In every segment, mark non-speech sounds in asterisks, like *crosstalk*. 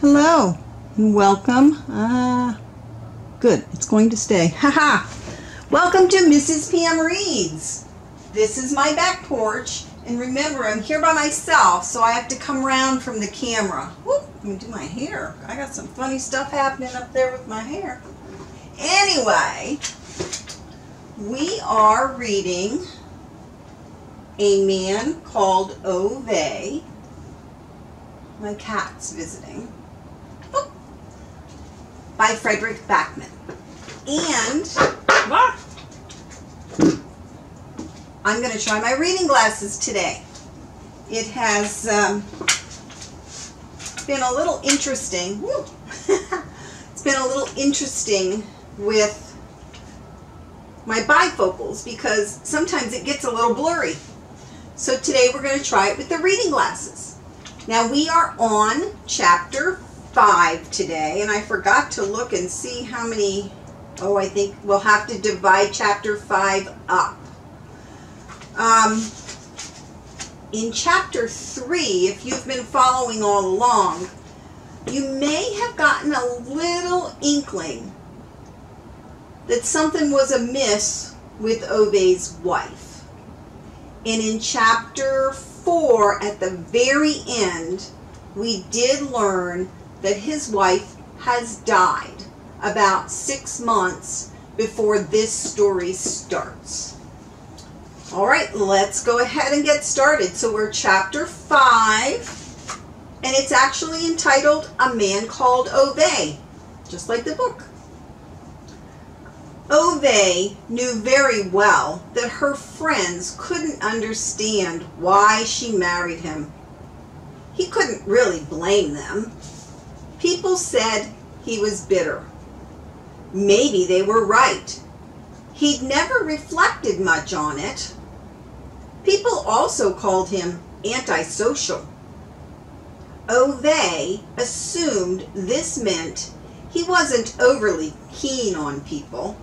Hello and welcome. Ah, good. It's going to stay. *laughs* Haha. welcome to Mrs. Pam Reads. This is my back porch, and remember, I'm here by myself, so I have to come around from the camera. Whoop, let me do my hair. I got some funny stuff happening up there with my hair. Anyway, we are reading A Man Called Ove. My cat's visiting by Fredrik Backman. And I'm going to try my reading glasses today. It has um, been a little interesting. *laughs* it's been a little interesting with my bifocals because sometimes it gets a little blurry. So today we're going to try it with the reading glasses. Now we are on chapter five today, and I forgot to look and see how many, oh, I think we'll have to divide chapter five up. Um, in chapter three, if you've been following all along, you may have gotten a little inkling that something was amiss with Ove's wife. And in chapter 4, at the very end, we did learn that his wife has died about six months before this story starts. All right, let's go ahead and get started. So we're chapter 5, and it's actually entitled A Man Called Ove, just like the book. Ove knew very well that her friends couldn't understand why she married him. He couldn't really blame them. People said he was bitter. Maybe they were right. He'd never reflected much on it. People also called him antisocial. Oh, Ove assumed this meant he wasn't overly keen on people.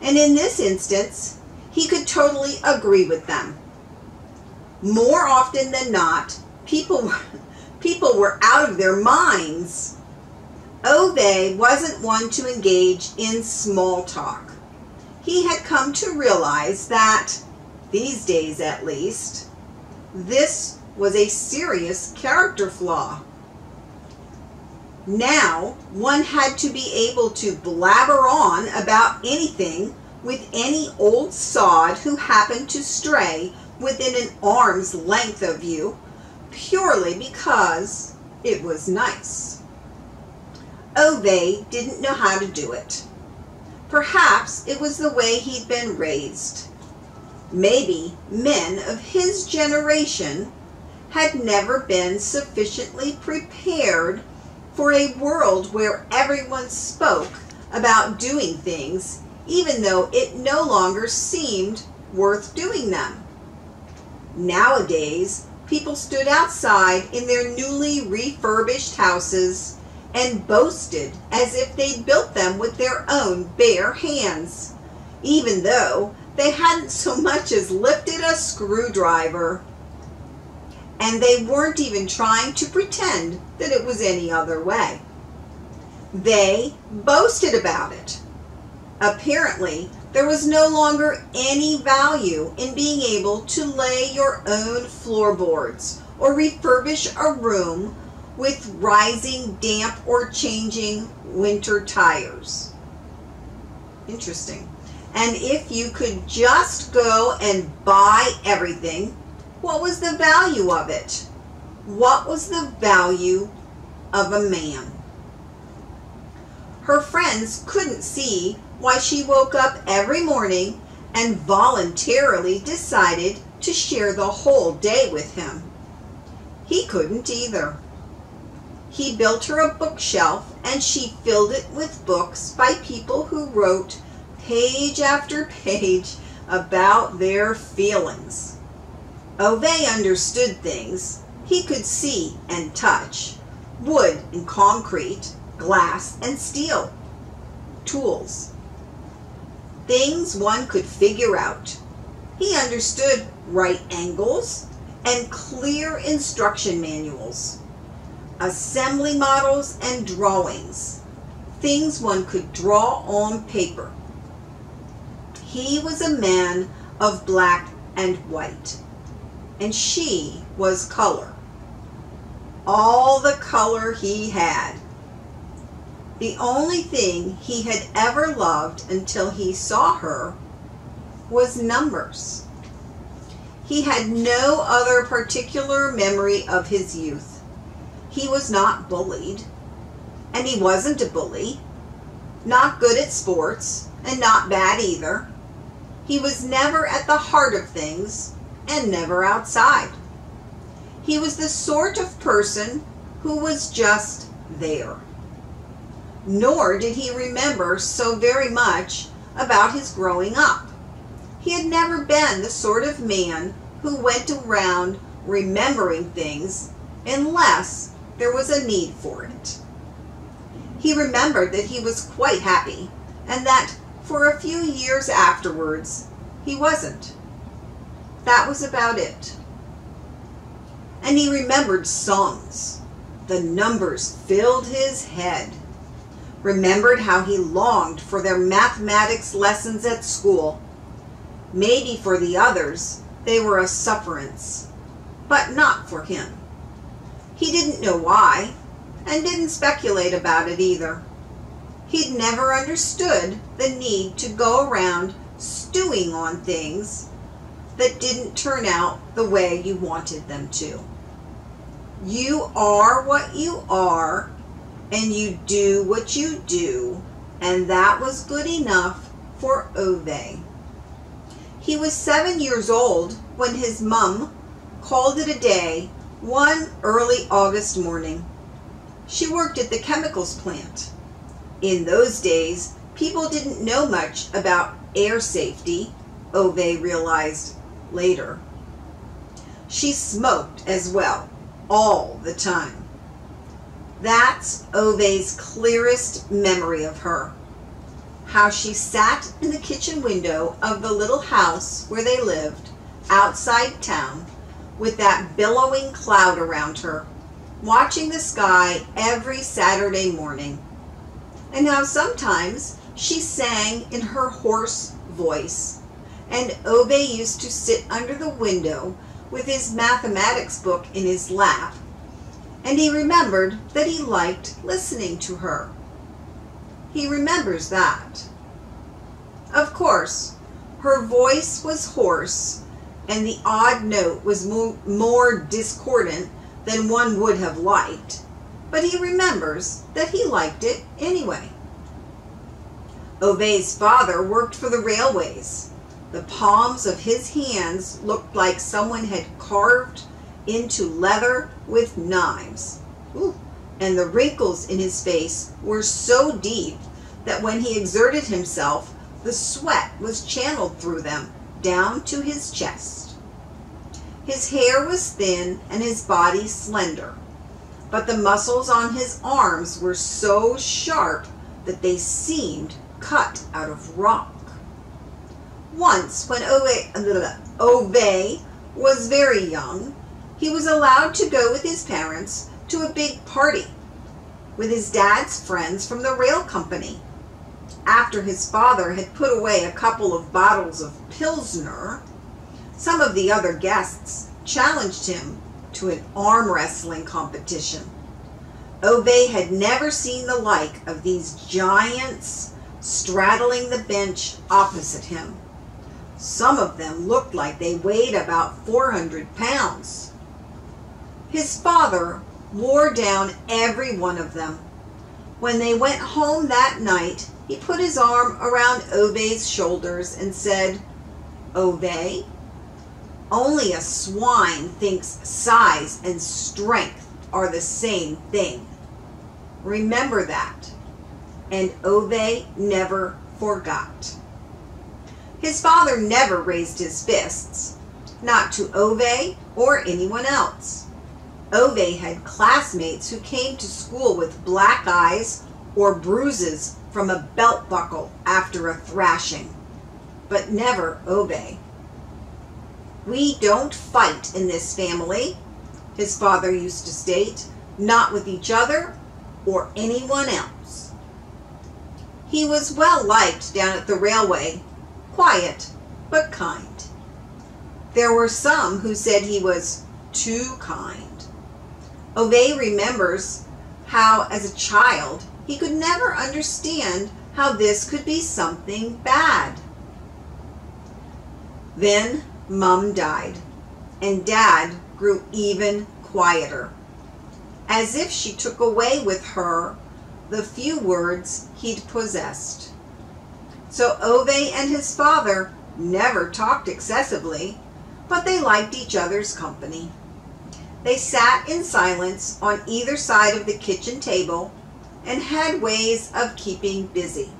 And in this instance, he could totally agree with them. More often than not, people *laughs* people were out of their minds. Ove wasn't one to engage in small talk. He had come to realize that, these days at least, this was a serious character flaw. Now, one had to be able to blabber on about anything with any old sod who happened to stray within an arm's length of you purely because it was nice. Ove didn't know how to do it. Perhaps it was the way he'd been raised. Maybe men of his generation had never been sufficiently prepared for a world where everyone spoke about doing things even though it no longer seemed worth doing them. Nowadays, people stood outside in their newly refurbished houses and boasted as if they'd built them with their own bare hands, even though they hadn't so much as lifted a screwdriver. And they weren't even trying to pretend that it was any other way. They boasted about it. Apparently, there was no longer any value in being able to lay your own floorboards or refurbish a room with rising damp or changing winter tires. Interesting. And if you could just go and buy everything, what was the value of it? What was the value of a man? Her friends couldn't see why she woke up every morning and voluntarily decided to share the whole day with him. He couldn't either. He built her a bookshelf and she filled it with books by people who wrote page after page about their feelings. Oh, Ove understood things. He could see and touch wood and concrete, glass and steel, tools things one could figure out. He understood right angles and clear instruction manuals. assembly models, and drawings. Things one could draw on paper. He was a man of black and white, and she was color. All the color he had. The only thing he had ever loved until he saw her was numbers. He had no other particular memory of his youth. He was not bullied, and he wasn't a bully, not good at sports, and not bad either. He was never at the heart of things and never outside. He was the sort of person who was just there. Nor did he remember so very much about his growing up. He had never been the sort of man who went around remembering things unless there was a need for it. He remembered that he was quite happy and that for a few years afterwards he wasn't. That was about it. And he remembered songs. The numbers filled his head. Remembered how he longed for their mathematics lessons at school Maybe for the others, they were a sufferance, but not for him. He didn't know why, and didn't speculate about it either. He'd never understood the need to go around stewing on things that didn't turn out the way you wanted them to. You are what you are, and you do what you do, and that was good enough for Ove. He was seven years old when his mum called it a day one early August morning. She worked at the chemicals plant. In those days, people didn't know much about air safety, Ove realized later. She smoked as well, all the time. That's Ove's clearest memory of her how she sat in the kitchen window of the little house where they lived, outside town, with that billowing cloud around her, watching the sky every Saturday morning. And how sometimes she sang in her hoarse voice, and Ove used to sit under the window with his mathematics book in his lap, and he remembered that he liked listening to her. He remembers that. Of course, her voice was hoarse, and the odd note was mo more discordant than one would have liked, but he remembers that he liked it anyway. Ove's father worked for the railways. The palms of his hands looked like someone had carved into leather with knives. Ooh and the wrinkles in his face were so deep that when he exerted himself, the sweat was channeled through them down to his chest. His hair was thin and his body slender, but the muscles on his arms were so sharp that they seemed cut out of rock. Once, when Ove was very young, he was allowed to go with his parents to a big party with his dad's friends from the rail company. After his father had put away a couple of bottles of Pilsner, some of the other guests challenged him to an arm wrestling competition. Ove had never seen the like of these giants straddling the bench opposite him. Some of them looked like they weighed about 400 pounds. His father wore down every one of them. When they went home that night, he put his arm around Ove's shoulders and said, Ove, only a swine thinks size and strength are the same thing. Remember that. And Ove never forgot. His father never raised his fists, not to Ove or anyone else. Ove had classmates who came to school with black eyes or bruises from a belt buckle after a thrashing, but never Ove. We don't fight in this family, his father used to state. not with each other or anyone else. He was well liked down at the railway, quiet but kind. There were some who said he was too kind. Ove remembers how, as a child, he could never understand how this could be something bad. Then Mum died, and Dad grew even quieter, as if she took away with her the few words he'd possessed. So Ove and his father never talked excessively, but they liked each other's company. They sat in silence on either side of the kitchen table and had ways of keeping busy.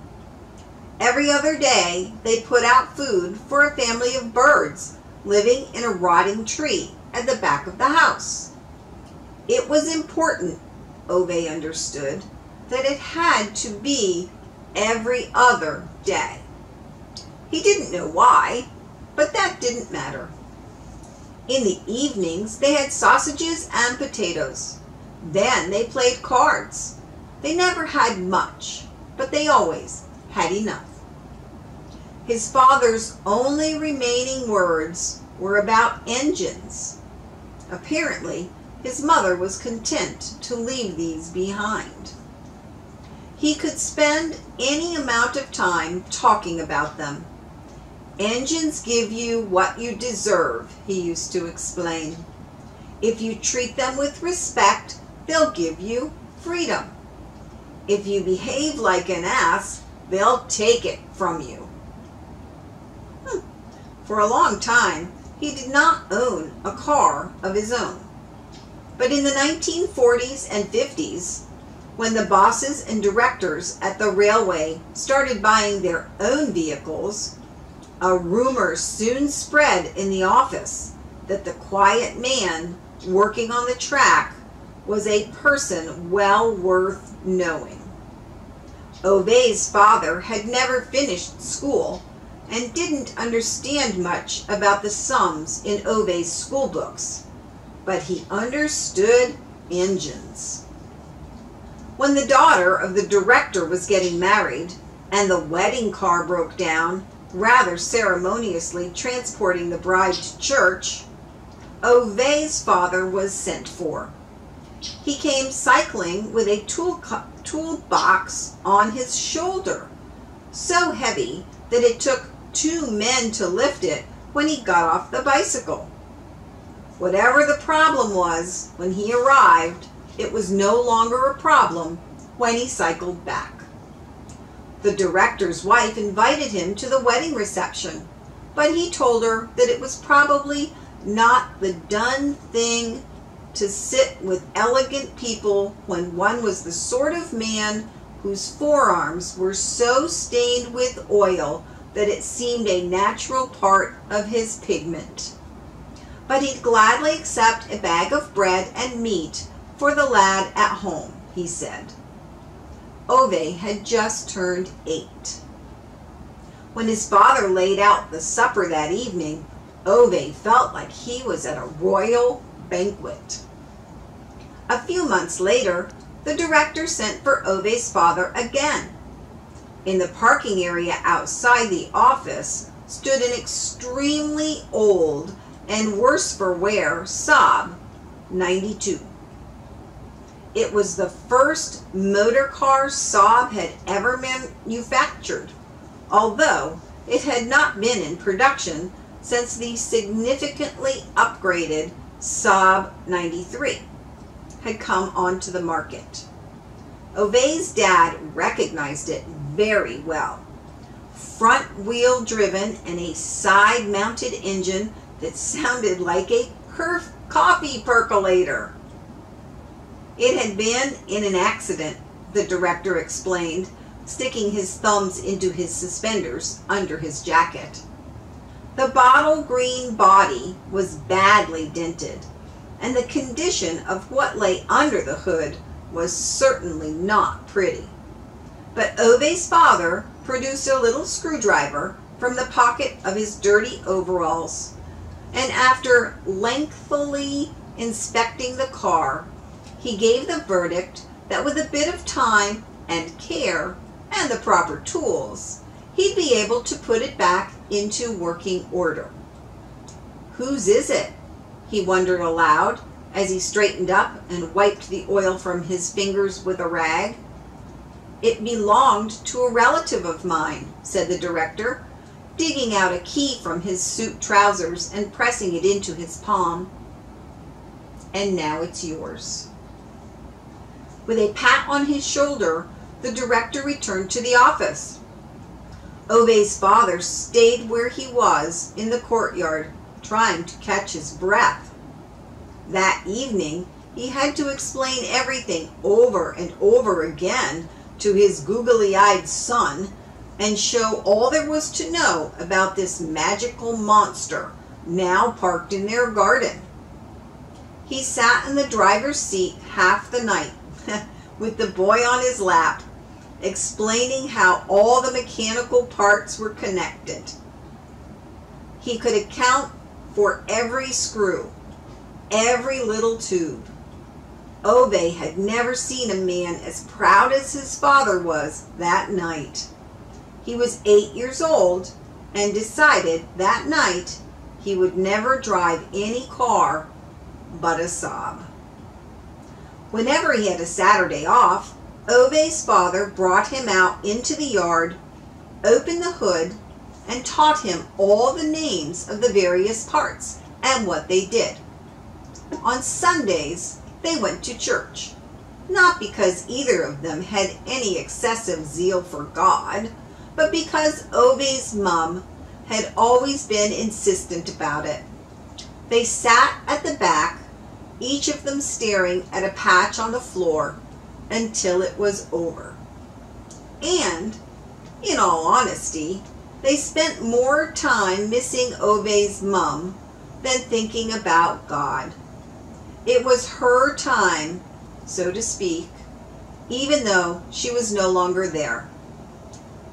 Every other day, they put out food for a family of birds living in a rotting tree at the back of the house. It was important, Ove understood, that it had to be every other day. He didn't know why, but that didn't matter. In the evenings, they had sausages and potatoes. Then they played cards. They never had much, but they always had enough. His father's only remaining words were about engines. Apparently, his mother was content to leave these behind. He could spend any amount of time talking about them. Engines give you what you deserve, he used to explain. If you treat them with respect, they'll give you freedom. If you behave like an ass, they'll take it from you. Hmm. For a long time, he did not own a car of his own. But in the 1940s and 50s, when the bosses and directors at the railway started buying their own vehicles, a rumor soon spread in the office that the quiet man working on the track was a person well worth knowing. Ove's father had never finished school and didn't understand much about the sums in Ove's school books, but he understood engines. When the daughter of the director was getting married and the wedding car broke down, rather ceremoniously transporting the bride to church, Ove's father was sent for. He came cycling with a tool toolbox on his shoulder, so heavy that it took two men to lift it when he got off the bicycle. Whatever the problem was when he arrived, it was no longer a problem when he cycled back. The director's wife invited him to the wedding reception, but he told her that it was probably not the done thing to sit with elegant people when one was the sort of man whose forearms were so stained with oil that it seemed a natural part of his pigment. But he'd gladly accept a bag of bread and meat for the lad at home, he said. Ove had just turned eight. When his father laid out the supper that evening, Ove felt like he was at a royal banquet. A few months later, the director sent for Ove's father again. In the parking area outside the office stood an extremely old and worse for wear Saab 92. It was the first motor car Saab had ever manufactured, although it had not been in production since the significantly upgraded Saab 93 had come onto the market. Ove's dad recognized it very well. Front wheel driven and a side mounted engine that sounded like a coffee percolator. It had been in an accident, the director explained, sticking his thumbs into his suspenders under his jacket. The bottle green body was badly dented, and the condition of what lay under the hood was certainly not pretty. But Ove's father produced a little screwdriver from the pocket of his dirty overalls, and after lengthily inspecting the car, he gave the verdict that with a bit of time and care and the proper tools, he'd be able to put it back into working order. Whose is it? he wondered aloud as he straightened up and wiped the oil from his fingers with a rag. It belonged to a relative of mine, said the director, digging out a key from his suit trousers and pressing it into his palm. And now it's yours. With a pat on his shoulder, the director returned to the office. Ove's father stayed where he was in the courtyard, trying to catch his breath. That evening, he had to explain everything over and over again to his googly eyed son and show all there was to know about this magical monster now parked in their garden. He sat in the driver's seat half the night *laughs* with the boy on his lap, explaining how all the mechanical parts were connected. He could account for every screw, every little tube. Ove had never seen a man as proud as his father was that night. He was eight years old and decided that night he would never drive any car but a Saab. Whenever he had a Saturday off, Ove's father brought him out into the yard, opened the hood, and taught him all the names of the various parts and what they did. On Sundays, they went to church, not because either of them had any excessive zeal for God, but because Ove's mum had always been insistent about it. They sat at the back each of them staring at a patch on the floor until it was over. And, in all honesty, they spent more time missing Ove's mum than thinking about God. It was her time, so to speak, even though she was no longer there.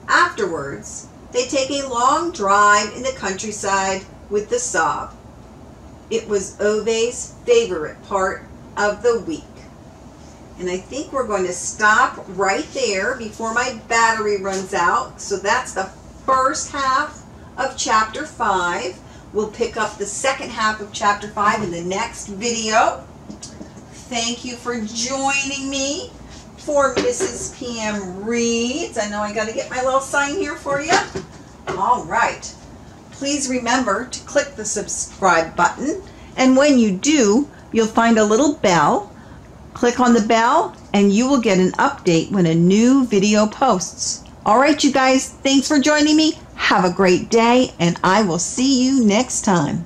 Afterwards, they take a long drive in the countryside with the Saab. It was Ove's favorite part of the week. And I think we're going to stop right there before my battery runs out. So that's the first half of chapter 5. We'll pick up the second half of chapter 5 in the next video. Thank you for joining me for Mrs. Pam Reads. I know I got to get my little sign here for you. All right please remember to click the subscribe button. And when you do, you'll find a little bell. Click on the bell and you will get an update when a new video posts. All right, you guys, thanks for joining me. Have a great day and I will see you next time.